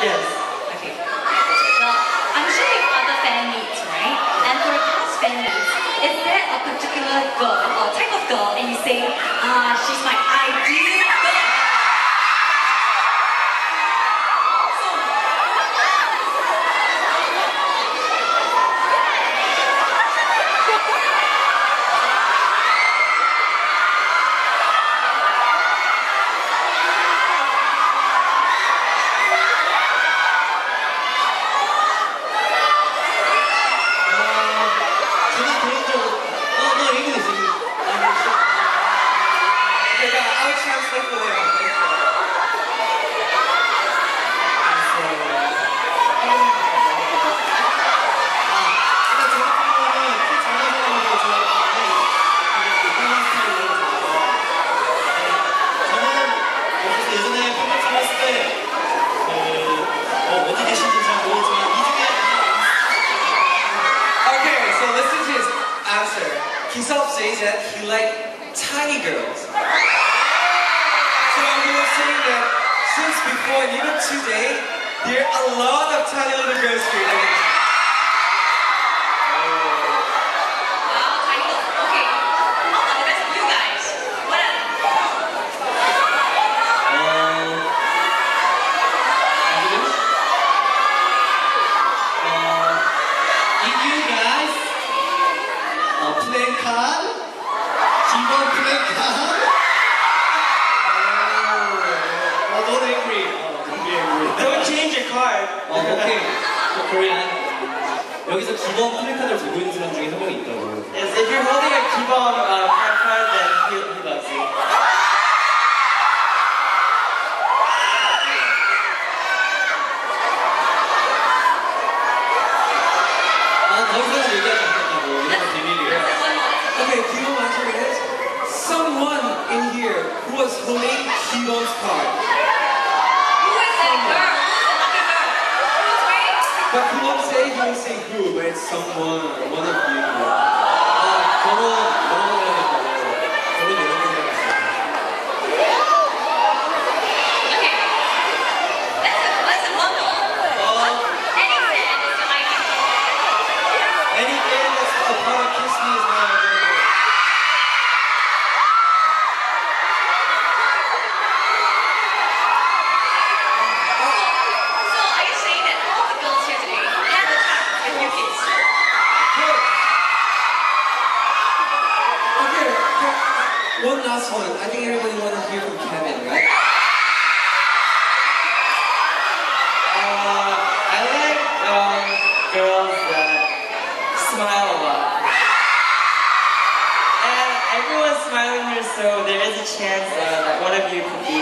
Yes. Okay. So I'm sure you have other fan meets, right? And for past fan meets, is there a particular girl or type of girl and you say, ah, she's my ideal Kiseop says that he like tiny girls. So he was saying that since before and even today, there are a lot of tiny little girls here. Card, 기본 play card. 어, don't angry. 어, don't be angry. Don't change your card. 어, 오케이. 저 Korean. 여기서 기본 플래카드를 들고 있는 사람 중에 한 명이 있다고. Yes, if you're holding a keyboard uh, card, then he, he loves you. 아, 더 이상 얘기하지 않겠다고. Okay, do you know what my? Someone in here who has homemade T-Bone's card. Who is that girl? But who won't say, who won't say who, but it's someone, one of you. Uh, One last one. I think everybody want to hear from Kevin, right? Uh, I like um, girls that smile a lot. And everyone's smiling here, so there is a chance uh, that one of you could be